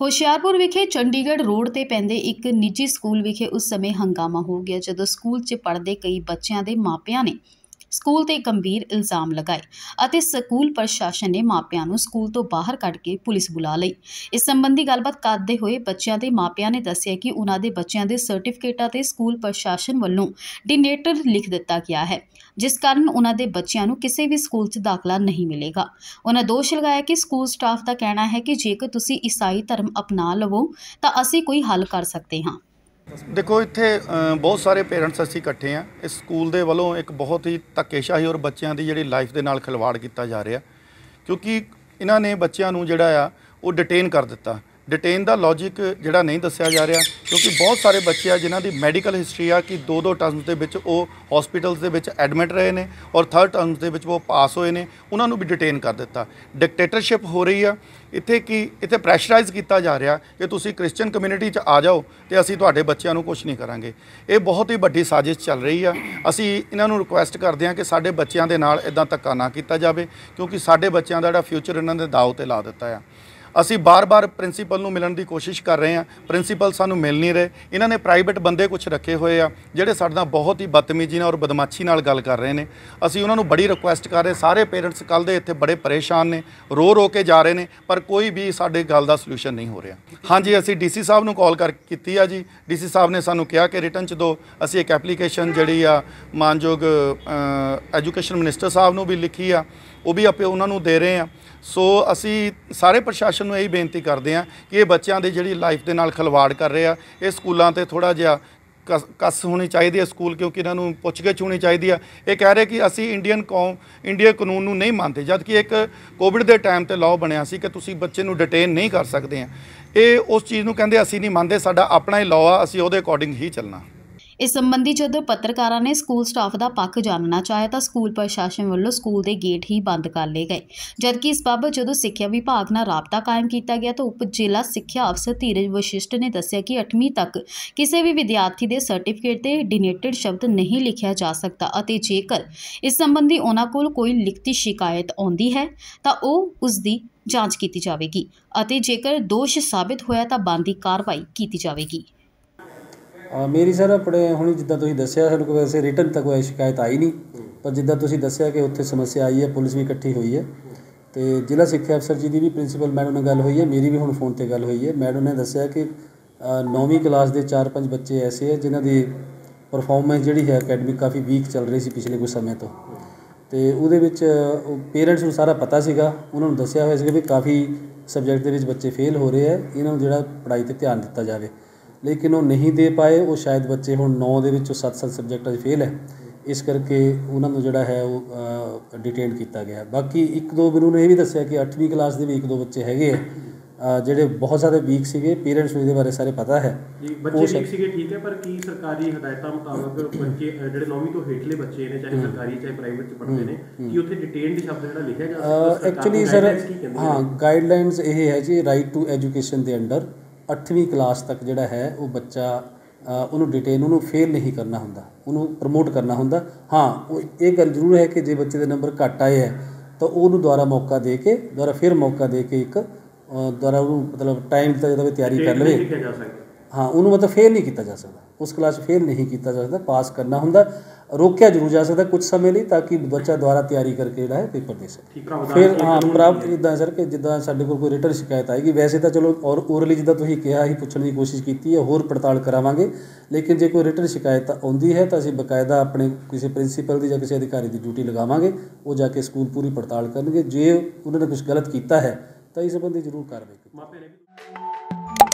ਹੁਸ਼ਿਆਰਪੁਰ ਵਿਖੇ ਚੰਡੀਗੜ੍ਹ ਰੋਡ ਤੇ ਪੈਂਦੇ ਇੱਕ ਨਿੱਜੀ ਸਕੂਲ ਵਿਖੇ ਉਸ ਸਮੇਂ ਹੰਗਾਮਾ ਹੋ ਗਿਆ, ਜਦੋਂ ਸਕੂਲ 'ਚ ਪੜ੍ਹਦੇ ਕਈ ਬੱਚਿਆਂ ਦੇ ਮਾਪਿਆਂ ਨੇ ਸਕੂਲ ਤੇ ਗੰਭੀਰ ਇਲਜ਼ਾਮ ਲਗਾਏ ਅਤੇ ਸਕੂਲ ਪ੍ਰਸ਼ਾਸਨ ਨੇ ਮਾਪਿਆਂ ਨੂੰ ਸਕੂਲ ਤੋਂ ਬਾਹਰ ਕੱਢ ਕੇ ਪੁਲਿਸ ਬੁਲਾ ਲਈ। ਇਸ ਸੰਬੰਧੀ ਗੱਲਬਾਤ ਕਰਦੇ ਹੋਏ ਬੱਚਿਆਂ ਦੇ ਮਾਪਿਆਂ ਨੇ ਦੱਸਿਆ ਕਿ ਉਹਨਾਂ ਦੇ ਬੱਚਿਆਂ ਦੇ ਸਰਟੀਫਿਕੇਟਾਂ ਤੇ ਸਕੂਲ ਪ੍ਰਸ਼ਾਸਨ ਵੱਲੋਂ ਡਿਨੇਟਰ ਲਿਖ ਦਿੱਤਾ ਗਿਆ ਹੈ, ਜਿਸ ਕਾਰਨ ਉਹਨਾਂ ਦੇ ਬੱਚਿਆਂ ਨੂੰ ਕਿਸੇ ਵੀ ਸਕੂਲ 'ਚ ਦਾਖਲਾ ਨਹੀਂ ਮਿਲੇਗਾ। ਉਹਨਾਂ ਦੋਸ਼ ਲਗਾਇਆ ਕਿ ਸਕੂਲ ਸਟਾਫ ਦਾ ਕਹਿਣਾ ਹੈ ਕਿ ਜੇਕਰ ਤੁਸੀਂ ਈਸਾਈ ਧਰਮ ਅਪਣਾ ਲਵੋ ਤਾਂ ਅਸੀਂ ਕੋਈ ਹੱਲ ਕਰ ਸਕਦੇ ਹਾਂ। ਦੇਖੋ, ਇੱਥੇ ਬਹੁਤ ਸਾਰੇ ਪੇਰੈਂਟਸ ਅਸੀਂ ਇਕੱਠੇ ਆ ਇਸ ਸਕੂਲ ਦੇ ਵੱਲੋਂ ਇੱਕ ਬਹੁਤ ਹੀ ਧੱਕੇਸ਼ਾਹੀ ਔਰ ਬੱਚਿਆਂ ਦੀ ਜਿਹੜੀ ਲਾਈਫ ਦੇ ਨਾਲ ਖਿਲਵਾੜ ਕੀਤਾ ਜਾ ਰਿਹਾ। ਕਿਉਂਕਿ ਇਹਨਾਂ ਨੇ ਬੱਚਿਆਂ ਨੂੰ ਜਿਹੜਾ ਆ, ਉਹ ਡਿਟੇਨ ਕਰ ਦਿੱਤਾ। ਡਿਟੇਨ ਦਾ ਲੌਜੀਕ ਜਿਹੜਾ ਨਹੀਂ ਦੱਸਿਆ ਜਾ ਰਿਹਾ, ਕਿਉਂਕਿ ਬਹੁਤ ਸਾਰੇ ਬੱਚੇ ਆ ਜਿਨ੍ਹਾਂ ਦੀ ਮੈਡੀਕਲ ਹਿਸਟਰੀ ਆ ਕਿ ਦੋ ਦੋ ਟਰਮਸ ਦੇ ਵਿੱਚ ਉਹ ਹਸਪੀਟਲਸ ਦੇ ਵਿੱਚ ਐਡਮਿਟ ਰਹੇ ਨੇ ਔਰ ਥਰਡ ਟਰਮਸ ਦੇ ਵਿੱਚ ਉਹ ਪਾਸ ਹੋਏ ਨੇ, ਉਹਨਾਂ ਨੂੰ ਵੀ ਡਿਟੇਨ ਕਰ ਦਿੱਤਾ। ਡਿਕਟੇਟਰਸ਼ਿਪ ਹੋ ਰਹੀ ਆ। ਇੱਥੇ ਕੀ, ਇੱਥੇ ਪ੍ਰੈਸ਼ਰਾਈਜ਼ ਕੀਤਾ ਜਾ ਰਿਹਾ ਕਿ ਤੁਸੀਂ ਕ੍ਰਿਸਚੀਅਨ ਕਮਿਊਨਿਟੀ 'ਚ ਆ ਜਾਓ ਤੇ ਅਸੀਂ ਤੁਹਾਡੇ ਬੱਚਿਆਂ ਨੂੰ ਕੁਝ ਨਹੀਂ ਕਰਾਂਗੇ। ਇਹ ਬਹੁਤ ਹੀ ਵੱਡੀ ਸਾਜ਼ਿਸ਼ ਚੱਲ ਰਹੀ ਆ। ਅਸੀਂ ਇਹਨਾਂ ਨੂੰ ਰਿਕੁਐਸਟ ਕਰਦੇ ਹਾਂ ਕਿ ਸਾਡੇ ਬੱਚਿਆਂ ਦੇ ਨਾਲ ਇਦਾਂ ਧੱਕਾ ਨਾ ਕੀਤਾ ਜਾਵੇ, ਕਿਉਂਕਿ ਸਾਡੇ ਬੱਚਿਆਂ ਦਾ ਜਿਹੜਾ ਫਿਊਚਰ ਇਹਨਾਂ ਦੇ ਦਾਅ ਤੇ ਲਾ ਦਿੱਤਾ ਆ। ਅਸੀਂ ਬਾਰ-ਬਾਰ ਪ੍ਰਿੰਸੀਪਲ ਨੂੰ ਮਿਲਣ ਦੀ ਕੋਸ਼ਿਸ਼ ਕਰ ਰਹੇ ਹਾਂ। ਪ੍ਰਿੰਸੀਪਲ ਸਾਨੂੰ ਮਿਲ ਨਹੀਂ ਰਹੇ। ਇਹਨਾਂ ਨੇ ਪ੍ਰਾਈਵੇਟ ਬੰਦੇ ਕੁਝ ਰੱਖੇ ਹੋਏ ਆ, ਜਿਹੜੇ ਸਾਡੇ ਨਾਲ ਬਹੁਤ ਹੀ ਬਦਤਮੀਜ਼ੀ ਨਾਲ ਔਰ ਬਦਮਾਸ਼ੀ ਨਾਲ ਗੱਲ ਕਰ ਰਹੇ ਨੇ। ਅਸੀਂ ਉਹਨਾਂ ਨੂੰ ਬੜੀ ਰਿਕੁਐਸਟ ਕਰ ਰਹੇ ਸਾਰੇ ਪੇਰੈਂਟਸ ਕੱਲ ਦੇ ਇੱਥੇ ਬੜੇ ਪਰੇਸ਼ਾਨ ਨੇ ਰੋ ਰੋ ਕੇ ਜਾ ਰਹੇ ਨੇ, ਪਰ ਕੋਈ ਵੀ ਸਾਡੇ ਗੱਲ ਦਾ ਸੋਲੂਸ਼ਨ ਨਹੀਂ ਹੋ ਰਿਹਾ। ਹਾਂਜੀ, ਅਸੀਂ ਡੀਸੀ ਸਾਹਿਬ ਨੂੰ ਕਾਲ ਕਰ, ਕੀਤੀ ਆ ਜੀ। ਡੀਸੀ ਸਾਹਿਬ ਨੇ ਸਾਨੂੰ ਕਿਹਾ ਕਿ ਰਿਟਰਨ ਚ ਦੋ। ਅਸੀਂ ਇੱਕ ਐਪਲੀਕੇਸ਼ਨ ਜਿਹੜੀ ਆ, ਮਾਨਯੋਗ ਐਜੂਕੇਸ਼ਨ ਮਿਨਿਸਟਰ ਸਾਹਿਬ ਨੂੰ ਵੀ ਲਿਖੀ ਆ। ਉਹ ਵੀ ਆਪੇ ਉਹਨਾਂ ਨੂੰ ਦੇ ਰਹੇ ਆ। ਸੋ ਅਸੀਂ ਸਾਰੇ ਪ੍ਰਸ਼ਾਸਨ ਨੂੰ ਇਹੀ ਬੇਨਤੀ ਕਰਦੇ ਹਾਂ ਕਿ ਇਹ ਬੱਚਿਆਂ ਦੀ ਜਿਹੜੀ ਲਾਈਫ ਦੇ ਨਾਲ ਖਿਲਵਾੜ ਕਰ ਰਹੇ ਆ, ਇਹ ਸਕੂਲਾਂ ਤੇ ਥੋੜਾ ਜਿਹਾ ਕਸ- ਕਸ ਹੋਣੀ ਚਾਹੀਦੀ ਹੈ ਸਕੂਲ ਕਿਉਂਕਿ ਇਹਨਾਂ ਨੂੰ ਪੁੱਛਗਿੱਛ ਹੋਣੀ ਚਾਹੀਦੀ ਆ। ਇਹ ਕਹਿ ਰਹੇ ਕਿ ਅਸੀਂ ਇੰਡੀਅਨ ਕੌਮ, ਇੰਡੀਆ ਕਾਨੂੰਨ ਨੂੰ ਨਹੀਂ ਮੰਨਦੇ ਜਦ ਕਿ ਇੱਕ ਕੋਵਿਡ ਦੇ ਟਾਈਮ ਤੇ ਲਾਅ ਬਣਿਆ ਸੀ ਕਿ ਤੁਸੀਂ ਬੱਚੇ ਨੂੰ ਡਿਟੇਨ ਨਹੀਂ ਕਰ ਸਕਦੇ ਆ। ਇਹ ਉਸ ਚੀਜ਼ ਨੂੰ ਕਹਿੰਦੇ ਅਸੀਂ ਨਹੀਂ ਮੰਨਦੇ, ਸਾਡਾ ਆਪਣਾ ਹੀ ਲਾਅ ਆ, ਅਸੀਂ ਉਹਦੇ ਅਕੋਰਡਿੰਗ ਹੀ ਚੱਲਣਾ। ਇਸ ਸੰਬੰਧੀ ਜਦੋਂ ਪੱਤਰਕਾਰਾਂ ਨੇ ਸਕੂਲ ਸਟਾਫ ਦਾ ਪੱਖ ਜਾਣਨਾ ਚਾਹਿਆ ਤਾਂ ਸਕੂਲ ਪ੍ਰਸ਼ਾਸਨ ਵੱਲੋਂ ਸਕੂਲ ਦੇ ਗੇਟ ਹੀ ਬੰਦ ਕਰ ਲਏ ਗਏ। ਜਦਕਿ ਇਸ ਬਾਬਤ ਜਦੋਂ ਸਿੱਖਿਆ ਵਿਭਾਗ ਨਾਲ ਰਾਬਤਾ ਕਾਇਮ ਕੀਤਾ ਗਿਆ ਤਾਂ ਉਪ ਜ਼ਿਲ੍ਹਾ ਸਿੱਖਿਆ ਅਫਸਰ ਧੀਰਜ ਵਸ਼ਿਸ਼ਟ ਨੇ ਦੱਸਿਆ ਕਿ 8ਵੀਂ ਤੱਕ ਕਿਸੇ ਵੀ ਵਿਦਿਆਰਥੀ ਦੇ ਸਰਟੀਫਿਕੇਟ ਤੇ ਡਿਨੇਟਡ ਸ਼ਬਦ ਨਹੀਂ ਲਿਖਿਆ ਜਾ ਸਕਦਾ ਅਤੇ ਜੇਕਰ ਇਸ ਸੰਬੰਧੀ ਉਹਨਾਂ ਕੋਲ ਕੋਈ ਲਿਖਤੀ ਸ਼ਿਕਾਇਤ ਆਉਂਦੀ ਹੈ ਤਾਂ ਉਹ ਉਸ ਦੀ ਜਾਂਚ ਕੀਤੀ ਜਾਵੇਗੀ ਅਤੇ ਜੇਕਰ ਦੋਸ਼ ਸਾਬਿਤ ਹੋਇਆ ਤਾਂ ਬਣਦੀ ਕਾਰਵਾਈ ਕੀਤੀ ਜਾਵੇਗੀ। ਮੇਰੀ ਸਰ ਆਪਣੇ ਹੁਣ ਜਿੱਦਾਂ ਤੁਸੀਂ ਦੱਸਿਆ, ਸਾਨੂੰ ਕੋਈ ਵੈਸੇ ਰਿਟਰਨ ਤਾਂ ਕੋਈ ਸ਼ਿਕਾਇਤ ਆਈ ਨਹੀਂ, ਪਰ ਜਿੱਦਾਂ ਤੁਸੀਂ ਦੱਸਿਆ ਕਿ ਉੱਥੇ ਸਮੱਸਿਆ ਆਈ ਹੈ, ਪੁਲਿਸ ਵੀ ਇਕੱਠੀ ਹੋਈ ਹੈ ਤੇ ਜ਼ਿਲ੍ਹਾ ਸਿੱਖਿਆ ਅਫਸਰ ਜੀ ਦੀ ਵੀ ਪ੍ਰਿੰਸੀਪਲ ਮੈਡਮ ਨਾਲ ਗੱਲ ਹੋਈ ਹੈ, ਮੇਰੀ ਵੀ ਹੁਣ ਫੋਨ ਤੇ ਗੱਲ ਹੋਈ ਹੈ। ਮੈਡਮ ਨੇ ਦੱਸਿਆ ਕਿ 9ਵੀਂ ਕਲਾਸ ਦੇ 4-5 ਬੱਚੇ ਐਸੇ ਹੈ ਜਿਨ੍ਹਾਂ ਦੀ ਪਰਫਾਰਮੈਂਸ ਜਿਹੜੀ ਹੈ ਅਕੈਡਮਿਕ ਕਾਫੀ ਵੀਕ ਚੱਲ ਰਹੀ ਸੀ ਪਿਛਲੇ ਕੁਝ ਸਮੇਂ ਤੋਂ। ਤੇ ਉਹਦੇ ਵਿੱਚ ਪੇਰੈਂਟਸ ਨੂੰ ਸਾਰਾ ਪਤਾ ਸੀਗਾ, ਉਹਨਾਂ ਨੂੰ ਦੱਸਿਆ ਹੋਇਆ ਸੀਗਾ ਵੀ ਕਾਫੀ ਸਬਜੈਕਟ ਦੇ ਵਿੱਚ ਬੱਚੇ ਫੇਲ ਹੋ ਰਹੇ ਆ ਇਹਨਾਂ ਨੂੰ ਜਿਹੜਾ ਪੜ੍ਹਾਈ ਤੇ ਧਿਆਨ ਦਿੱਤਾ ਜਾਵੇ। ਲੇਕਿਨ ਉਹ ਨਹੀਂ ਦੇ ਪਾਏ ਉਹ ਸ਼ਾਇਦ ਬੱਚੇ ਹੁਣ 9 ਦੇ ਵਿੱਚੋਂ 7-7 ਸਬਜੈਕਟਾਂ 'ਚ ਫੇਲ ਹੈ। ਇਸ ਕਰਕੇ ਉਹਨਾਂ ਨੂੰ ਜਿਹੜਾ ਹੈ ਉਹ ਡਿਟੇਨ ਕੀਤਾ ਗਿਆ। ਬਾਕੀ ਇੱਕ ਦੋ ਮੈਨੂੰ ਨੇ ਇਹ ਵੀ ਦੱਸਿਆ ਕਿ 8ਵੀਂ ਕਲਾਸ ਦੇ ਵੀ ਇੱਕ ਦੋ ਬੱਚੇ ਹੈਗੇ ਆ। ਜਿਹੜੇ ਬਹੁਤ ਜ਼ਿਆਦਾ ਵੀਕ ਸੀਗੇ ਪੇਰੈਂਟਸ ਨੂੰ ਇਹਦੇ ਬਾਰੇ ਸਾਰੇ ਪਤਾ ਹੈ। ਬੱਚੇ ਠੀਕ ਸੀਗੇ ਠੀਕ ਹੈ ਪਰ ਕੀ ਸਰਕਾਰੀ ਹਦਾਇਤਾਂ ਮੁਤਾਬਕ ਬੱਚੇ ਜਿਹੜੇ 9ਵੀਂ ਤੋਂ ਹੇਠਲੇ ਬੱਚੇ ਨੇ ਚਾਹੇ ਸਰਕਾਰੀ ਚਾਹੇ ਪ੍ਰਾਈਵੇਟ ਚ ਪੜ੍ਹਦੇ ਨੇ ਕੀ ਉੱਥੇ ਡਿਟੇਨਡ ਸ਼ਬਦ ਜਿਹੜਾ ਲਿਖਿਆ ਜਾ ਸਕਦਾ? ਐਕਚੁਅਲੀ ਸਰ ਹਾਂ? ਗਾਈਡਲਾਈਨਸ ਇਹ ਹੈ ਜੀ ਰਾਈਟ ਟੂ ਐਜੂਕੇਸ਼ਨ ਦੇ ਅੰਡਰ। 8ਵੀਂ ਕਲਾਸ ਤੱਕ ਜਿਹੜਾ ਹੈ ਉਹ ਬੱਚਾ ਉਹਨੂੰ ਡਿਟੇਨ ਉਹਨੂੰ ਫੇਲ ਨਹੀਂ ਕਰਨਾ ਹੁੰਦਾ। ਉਹਨੂੰ ਪ੍ਰਮੋਟ ਕਰਨਾ ਹੁੰਦਾ। ਹਾਂ ਉਹ ਇਹ ਗੱਲ ਜ਼ਰੂਰ ਹੈ ਕਿ ਜੇ ਬੱਚੇ ਦੇ ਨੰਬਰ ਘੱਟ ਆਏ ਹੈ ਤਾਂ ਉਹਨੂੰ ਦੁਬਾਰਾ ਮੌਕਾ ਦੇ ਕੇ ਦੁਬਾਰਾ ਫਿਰ ਮੌਕਾ ਦੇ ਕੇ ਇੱਕ ਦੁਬਾਰਾ ਉਹਨੂੰ ਮਤਲਬ ਟਾਈਮ ਤੱਕ ਜਦੋਂ ਤਿਆਰੀ ਕਰ ਲਵੇ। ਲਿਖਿਆ ਜਾ ਸਕਦਾ। ਹਾਂ ਉਹਨੂੰ ਮਤਲਬ ਫੇਲ ਨਹੀਂ ਕੀਤਾ ਜਾ ਸਕਦਾ। ਉਸ ਕਲਾਸ ਫੇਲ ਨਹੀਂ ਕੀਤਾ ਜਾ ਸਕਦਾ ਪਾਸ ਕਰਨਾ ਹੁੰਦਾ ਰੋਕਿਆ ਜ਼ਰੂਰ ਜਾ ਸਕਦਾ ਕੁਝ ਸਮੇਂ ਲਈ ਤਾਂ ਕਿ ਬੱਚਾ ਦੁਬਾਰਾ ਤਿਆਰੀ ਕਰਕੇ ਜਿਹੜਾ ਹੈ ਪੇਪਰ ਦੇ ਸਕੇ। ਫਿਰ ਹਾਂ ਪ੍ਰਾਪਤ ਇਦਾਂ ਸਰ ਕਿ ਜਿੱਦਾਂ ਸਾਡੇ ਕੋਲ ਕੋਈ ਰਿਟਰਨ ਸ਼ਿਕਾਇਤ ਆਏਗੀ ਵੈਸੇ ਤਾਂ ਚਲੋ ਔਰ ਓਰਲੀ ਜਿੱਦਾਂ ਤੁਸੀਂ ਕਿਹਾ ਹੀ ਪੁੱਛਣ ਦੀ ਕੋਸ਼ਿਸ਼ ਕੀਤੀ ਹੈ ਹੋਰ ਪੜਤਾਲ ਕਰਾਵਾਂਗੇ ਲੇਕਿਨ ਜੇ ਕੋਈ ਰਿਟਰਨ ਸ਼ਿਕਾਇਤ ਆਉਂਦੀ ਹੈ ਤਾਂ ਅਸੀਂ ਬਕਾਇਦਾ ਆਪਣੇ ਕਿਸੇ ਪ੍ਰਿੰਸੀਪਲ ਦੀ ਜਾਂ ਕਿਸੇ ਅਧਿਕਾਰੀ ਦੀ ਡਿਊਟੀ ਲਗਾਵਾਂਗੇ ਉਹ ਜਾ ਕੇ ਸਕੂਲ ਪੂਰੀ ਪੜਤਾਲ ਕਰਨਗੇ। ਜੇ ਉਹਨਾਂ ਨੇ ਕੁਝ ਗਲਤ ਕੀਤਾ ਹੈ ਤਾਂ ਇਸ ਸੰਬੰਧੀ ਜ਼ਰੂਰ ਕਾਰਵਾਈ ਮਾਪੇ ਨੇ ਵੀ